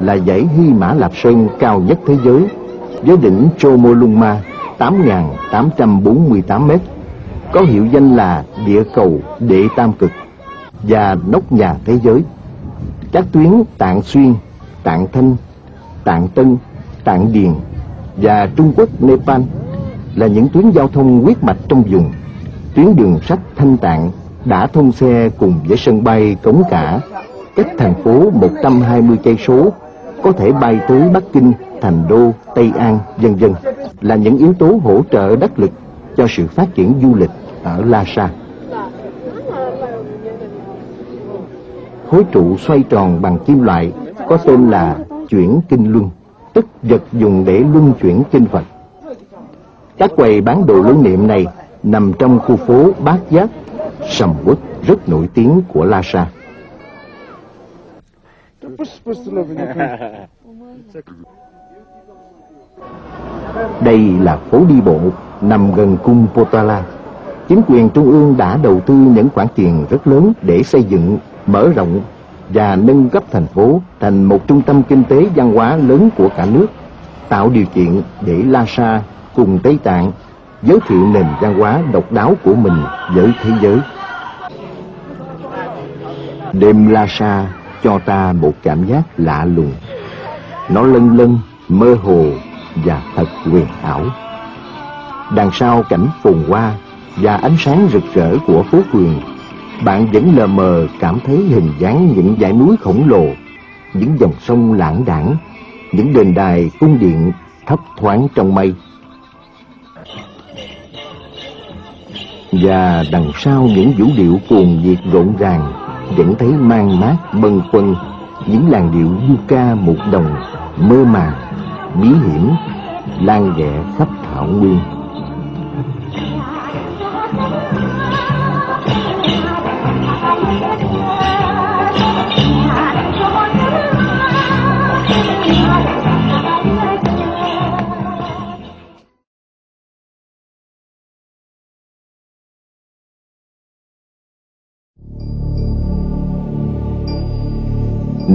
là dãy Hy Mã Lạp Sơn cao nhất thế giới với đỉnh Chomolungma 8.848 mét có hiệu danh là địa cầu đệ tam cực và nóc nhà thế giới. Các tuyến Tạng Xuyên, Tạng Thanh, Tạng Tân, Tạng Điền và Trung Quốc Nepal là những tuyến giao thông huyết mạch trong vùng. Tuyến đường sắt Thanh Tạng đã thông xe cùng với sân bay Cống Cả, cách thành phố 120 cây số, có thể bay tới Bắc Kinh, Thành Đô, Tây An, vân vân là những yếu tố hỗ trợ đắc lực cho sự phát triển du lịch ở Lhasa. Khối trụ xoay tròn bằng kim loại có tên là chuyển kinh luân, tức vật dùng để luân chuyển kinh Phật. Các quầy bán đồ lưu niệm này nằm trong khu phố Bát Giác, sầm uất rất nổi tiếng của Lhasa. Đây là phố đi bộ nằm gần cung Potala. Chính quyền trung ương đã đầu tư những khoản tiền rất lớn để xây dựng, mở rộng và nâng cấp thành phố thành một trung tâm kinh tế văn hóa lớn của cả nước, tạo điều kiện để Lhasa cùng Tây Tạng giới thiệu nền văn hóa độc đáo của mình với thế giới. Đêm Lhasa cho ta một cảm giác lạ lùng. Nó lân lân, mơ hồ và thật huyền ảo. Đằng sau cảnh phồn hoa và ánh sáng rực rỡ của phố phường, bạn vẫn lờ mờ cảm thấy hình dáng những dãy núi khổng lồ, những dòng sông lãng đãng, những đền đài cung điện thấp thoáng trong mây. Và đằng sau những vũ điệu cuồng nhiệt rộn ràng vẫn thấy mang mát, bâng khuâng, những làn điệu du ca một đồng, mơ màng bí hiểm, lan rẽ khắp thảo nguyên.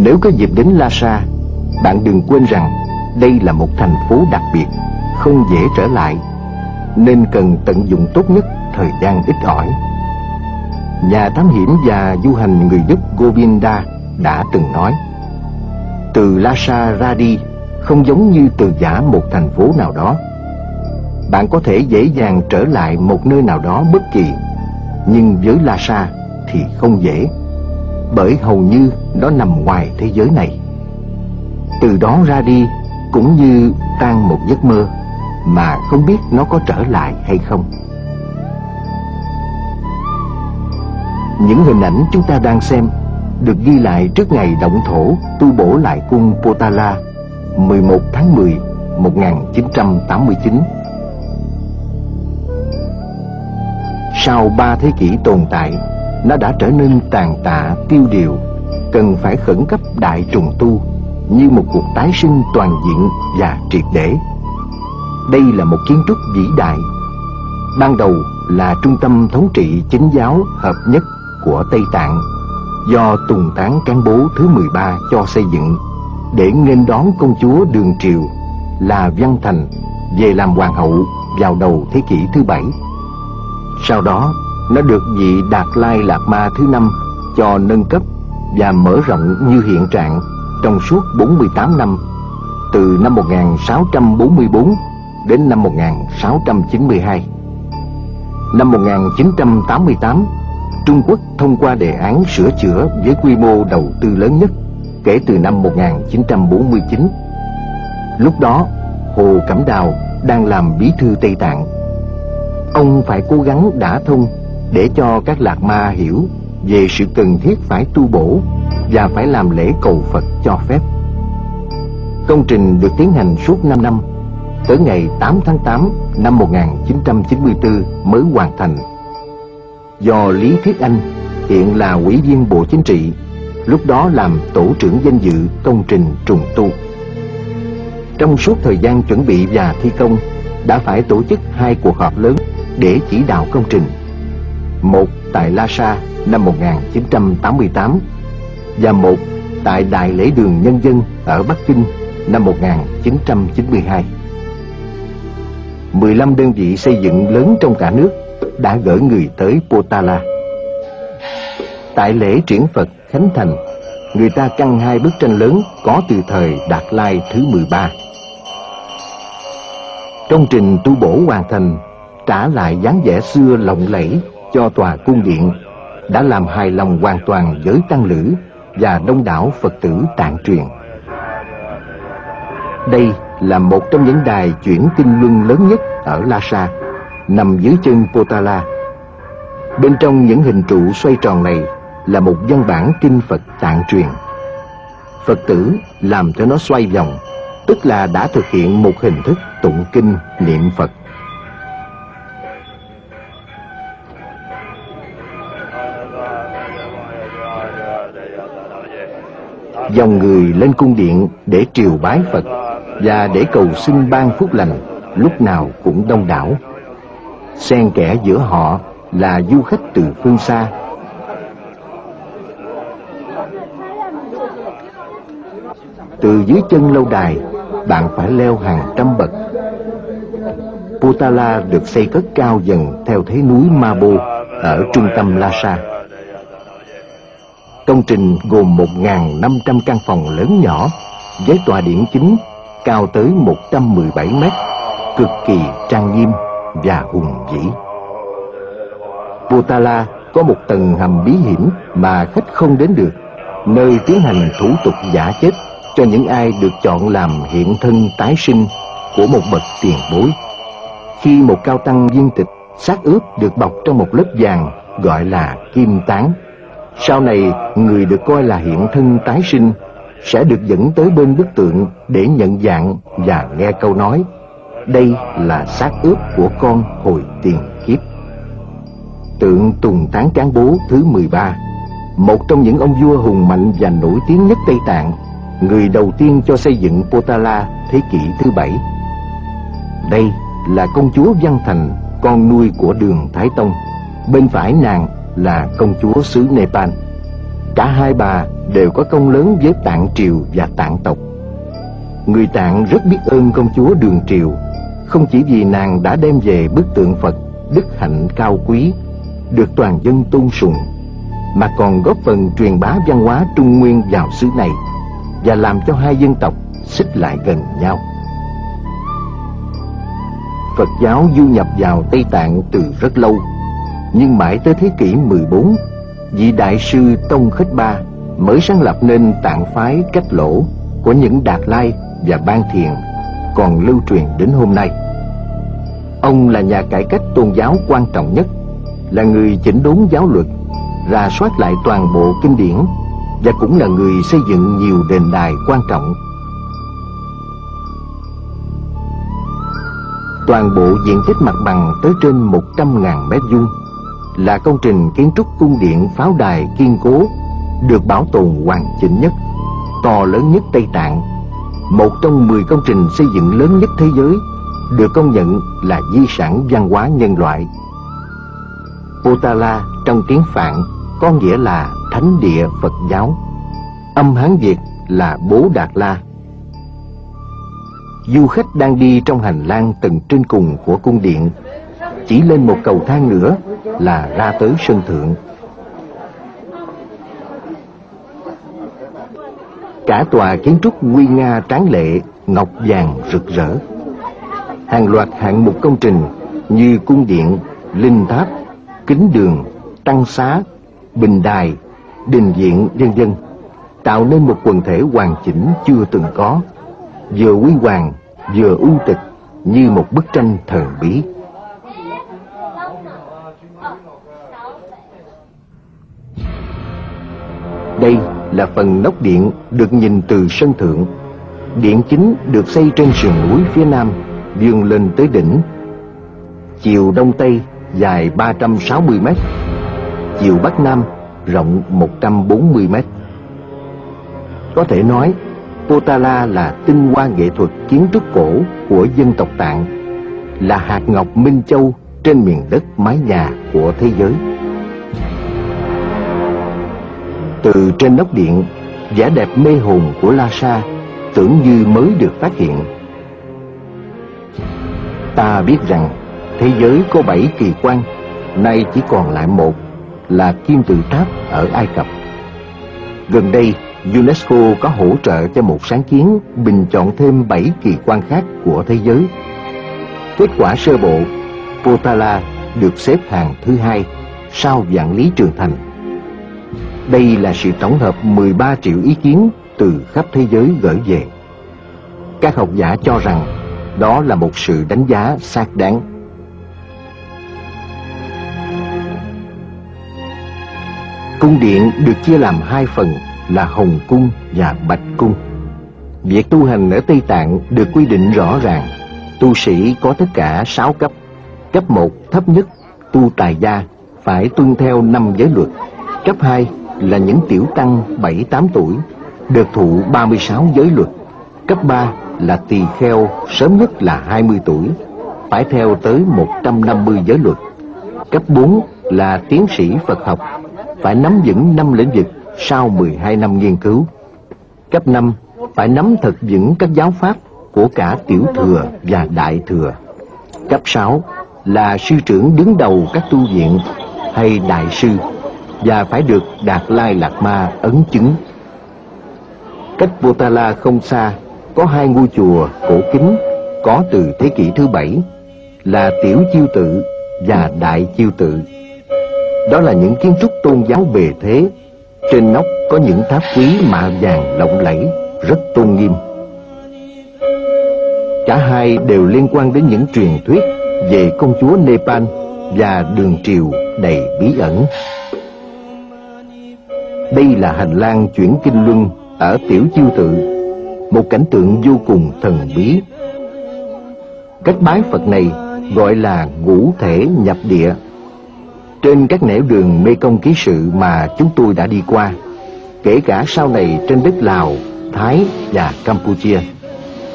Nếu có dịp đến Lhasa, bạn đừng quên rằng đây là một thành phố đặc biệt, không dễ trở lại, nên cần tận dụng tốt nhất thời gian ít ỏi. Nhà thám hiểm và du hành người Đức Govinda đã từng nói Từ Lhasa ra đi không giống như từ giả một thành phố nào đó. Bạn có thể dễ dàng trở lại một nơi nào đó bất kỳ, nhưng với Lhasa thì không dễ bởi hầu như nó nằm ngoài thế giới này. Từ đó ra đi cũng như tan một giấc mơ mà không biết nó có trở lại hay không. Những hình ảnh chúng ta đang xem được ghi lại trước ngày động thổ tu bổ lại cung Potala 11 tháng 10 1989. Sau ba thế kỷ tồn tại, nó đã trở nên tàn tạ tiêu điều. Cần phải khẩn cấp đại trùng tu như một cuộc tái sinh toàn diện và triệt để. Đây là một kiến trúc vĩ đại. Ban đầu là trung tâm thống trị chính giáo hợp nhất của Tây Tạng do Tùng Tán Cán Bố thứ 13 cho xây dựng. Để nghênh đón công chúa Đường Triều là Văn Thành về làm hoàng hậu vào đầu thế kỷ thứ bảy. Sau đó, nó được vị Đạt Lai Lạt Ma thứ năm cho nâng cấp và mở rộng như hiện trạng trong suốt 48 năm, từ năm 1644 đến năm 1692. Năm 1988, Trung Quốc thông qua đề án sửa chữa với quy mô đầu tư lớn nhất kể từ năm 1949. Lúc đó, Hồ Cẩm Đào đang làm bí thư Tây Tạng. Ông phải cố gắng đả thông để cho các lạc ma hiểu về sự cần thiết phải tu bổ và phải làm lễ cầu Phật cho phép. Công trình được tiến hành suốt 5 năm, tới ngày 8 tháng 8 năm 1994 mới hoàn thành. Do Lý Thiết Anh, hiện là ủy viên Bộ Chính trị, lúc đó làm tổ trưởng danh dự công trình trùng tu. Trong suốt thời gian chuẩn bị và thi công, đã phải tổ chức hai cuộc họp lớn để chỉ đạo công trình một tại Lhasa năm 1988 và một tại Đại lễ đường Nhân dân ở Bắc Kinh năm 1992. 15 đơn vị xây dựng lớn trong cả nước đã gửi người tới Potala. Tại lễ triển Phật Khánh Thành, người ta căng hai bức tranh lớn có từ thời Đạt Lai thứ 13. Trong trình tu bổ hoàn thành, trả lại dáng vẻ xưa lộng lẫy cho tòa cung điện đã làm hài lòng hoàn toàn giới tăng lữ và đông đảo Phật tử tạng truyền. Đây là một trong những đài chuyển kinh luân lớn nhất ở Lhasa, nằm dưới chân Potala. Bên trong những hình trụ xoay tròn này là một văn bản kinh Phật tạng truyền. Phật tử làm cho nó xoay vòng, tức là đã thực hiện một hình thức tụng kinh niệm Phật. Dòng người lên cung điện để triều bái Phật và để cầu xin ban phúc lành lúc nào cũng đông đảo. Xen kẽ giữa họ là du khách từ phương xa. Từ dưới chân lâu đài, bạn phải leo hàng trăm bậc. Potala được xây cất cao dần theo thế núi Mabo ở trung tâm Lhasa. Công trình gồm 1.500 căn phòng lớn nhỏ với tòa điện chính cao tới 117 mét, cực kỳ trang nghiêm và hùng vĩ. Potala có một tầng hầm bí hiểm mà khách không đến được, nơi tiến hành thủ tục giả chết cho những ai được chọn làm hiện thân tái sinh của một bậc tiền bối. Khi một cao tăng viên tịch xác ướp được bọc trong một lớp vàng gọi là kim tán sau này, người được coi là hiện thân tái sinh sẽ được dẫn tới bên bức tượng để nhận dạng và nghe câu nói đây là xác ướp của con hồi tiền kiếp. Tượng Tùng Tán Cán Bố thứ 13 Một trong những ông vua hùng mạnh và nổi tiếng nhất Tây Tạng Người đầu tiên cho xây dựng Potala thế kỷ thứ bảy Đây là công chúa Văn Thành, con nuôi của đường Thái Tông Bên phải nàng là công chúa xứ Nepal. Cả hai bà đều có công lớn với tạng triều và tạng tộc. Người tạng rất biết ơn công chúa Đường Triều, không chỉ vì nàng đã đem về bức tượng Phật đức hạnh cao quý, được toàn dân tôn sùng, mà còn góp phần truyền bá văn hóa Trung Nguyên vào xứ này và làm cho hai dân tộc xích lại gần nhau. Phật giáo du nhập vào Tây Tạng từ rất lâu nhưng mãi tới thế kỷ 14, vị đại sư Tông Khất Ba mới sáng lập nên tạng phái cách lỗ của những Đạt Lai và Ban Thiền còn lưu truyền đến hôm nay. Ông là nhà cải cách tôn giáo quan trọng nhất, là người chỉnh đốn giáo luật, rà soát lại toàn bộ kinh điển và cũng là người xây dựng nhiều đền đài quan trọng. Toàn bộ diện tích mặt bằng tới trên 100.000 mét vuông là công trình kiến trúc cung điện pháo đài kiên cố được bảo tồn hoàn chỉnh nhất, to lớn nhất Tây Tạng, một trong 10 công trình xây dựng lớn nhất thế giới, được công nhận là di sản văn hóa nhân loại. Potala trong tiếng Phạn có nghĩa là thánh địa Phật giáo. Âm Hán Việt là Bố Đạt La. Du khách đang đi trong hành lang tầng trên cùng của cung điện, chỉ lên một cầu thang nữa là ra tới sân thượng. Cả tòa kiến trúc nguy nga tráng lệ, ngọc vàng rực rỡ. Hàng loạt hạng mục công trình như cung điện, linh tháp, kính đường, tăng xá, bình đài, đình viện vân vân tạo nên một quần thể hoàn chỉnh chưa từng có, vừa huy hoàng, vừa u tịch như một bức tranh thần bí. Đây là phần nóc điện được nhìn từ sân thượng. Điện chính được xây trên sườn núi phía nam, vươn lên tới đỉnh. Chiều đông tây dài 360 mét, chiều bắc nam rộng 140 mét. Có thể nói, Potala là tinh hoa nghệ thuật kiến trúc cổ của dân tộc Tạng, là hạt ngọc Minh Châu trên miền đất mái nhà của thế giới. Từ trên nóc điện, vẻ đẹp mê hồn của La Sa tưởng như mới được phát hiện. Ta biết rằng thế giới có bảy kỳ quan, nay chỉ còn lại một là kim tự tháp ở Ai Cập. Gần đây, UNESCO có hỗ trợ cho một sáng kiến bình chọn thêm 7 kỳ quan khác của thế giới. Kết quả sơ bộ, Potala được xếp hạng thứ hai sau vạn lý trường thành. Đây là sự tổng hợp 13 triệu ý kiến từ khắp thế giới gửi về. Các học giả cho rằng đó là một sự đánh giá xác đáng. Cung điện được chia làm hai phần là Hồng Cung và Bạch Cung. Việc tu hành ở Tây Tạng được quy định rõ ràng. Tu sĩ có tất cả 6 cấp. Cấp 1 thấp nhất, tu tài gia, phải tuân theo năm giới luật. Cấp 2 là những tiểu tăng 7-8 tuổi, được thụ 36 giới luật. Cấp 3 là tỳ kheo, sớm nhất là 20 tuổi, phải theo tới 150 giới luật. Cấp 4 là tiến sĩ Phật học, phải nắm vững năm lĩnh vực sau 12 năm nghiên cứu. Cấp 5 phải nắm thật vững các giáo pháp của cả tiểu thừa và đại thừa. Cấp 6 là sư trưởng đứng đầu các tu viện hay đại sư và phải được Đạt Lai Lạt Ma ấn chứng. Cách Potala không xa có hai ngôi chùa cổ kính có từ thế kỷ thứ bảy là Tiểu Chiêu Tự và Đại Chiêu Tự. Đó là những kiến trúc tôn giáo bề thế trên nóc có những tháp quý mạ vàng lộng lẫy, rất tôn nghiêm. Cả hai đều liên quan đến những truyền thuyết về công chúa Nepal và đường triều đầy bí ẩn. Đây là hành lang chuyển kinh luân ở Tiểu Chiêu Tự, một cảnh tượng vô cùng thần bí. Cách bái Phật này gọi là ngũ thể nhập địa trên các nẻo đường Mê Công Ký Sự mà chúng tôi đã đi qua, kể cả sau này trên đất Lào, Thái và Campuchia,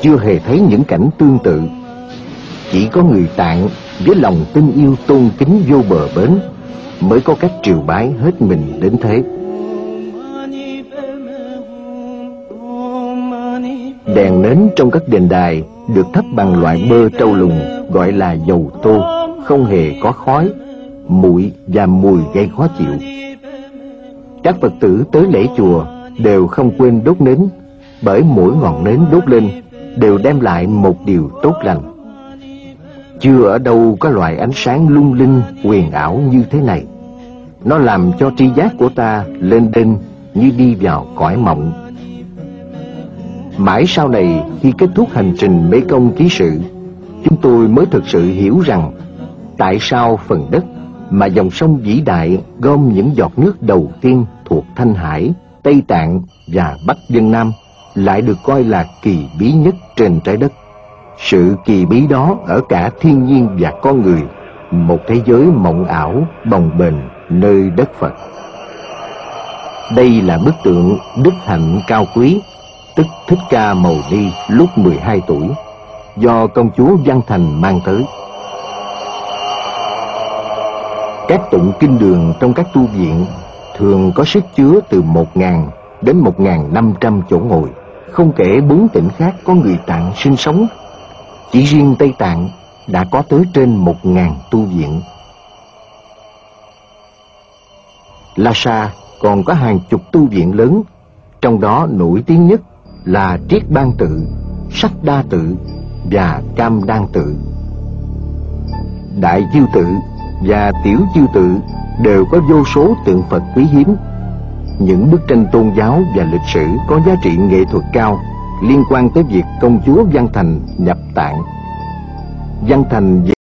chưa hề thấy những cảnh tương tự. Chỉ có người Tạng với lòng tin yêu tôn kính vô bờ bến mới có cách triều bái hết mình đến thế. Đèn nến trong các đền đài được thắp bằng loại bơ trâu lùng gọi là dầu tô, không hề có khói muội và mùi gây khó chịu. Các Phật tử tới lễ chùa đều không quên đốt nến, bởi mỗi ngọn nến đốt lên đều đem lại một điều tốt lành. Chưa ở đâu có loại ánh sáng lung linh, quyền ảo như thế này. Nó làm cho tri giác của ta lên đên như đi vào cõi mộng. Mãi sau này khi kết thúc hành trình Mê Công ký sự, chúng tôi mới thực sự hiểu rằng tại sao phần đất mà dòng sông vĩ đại gom những giọt nước đầu tiên thuộc Thanh Hải, Tây Tạng và Bắc Dân Nam lại được coi là kỳ bí nhất trên trái đất. Sự kỳ bí đó ở cả thiên nhiên và con người, một thế giới mộng ảo, bồng bềnh nơi đất Phật. Đây là bức tượng Đức Hạnh Cao Quý, tức Thích Ca Mầu Ni lúc 12 tuổi, do công chúa Văn Thành mang tới. Các tụng kinh đường trong các tu viện thường có sức chứa từ 1.000 đến 1.500 chỗ ngồi. Không kể bốn tỉnh khác có người Tạng sinh sống. Chỉ riêng Tây Tạng đã có tới trên 1.000 tu viện. Lhasa còn có hàng chục tu viện lớn, trong đó nổi tiếng nhất là Triết Ban Tự, Sách Đa Tự và Cam Đan Tự. Đại Chiêu Tự và Tiểu Chiêu Tự đều có vô số tượng Phật quý hiếm. Những bức tranh tôn giáo và lịch sử có giá trị nghệ thuật cao liên quan tới việc công chúa Văn Thành nhập tạng. Văn Thành về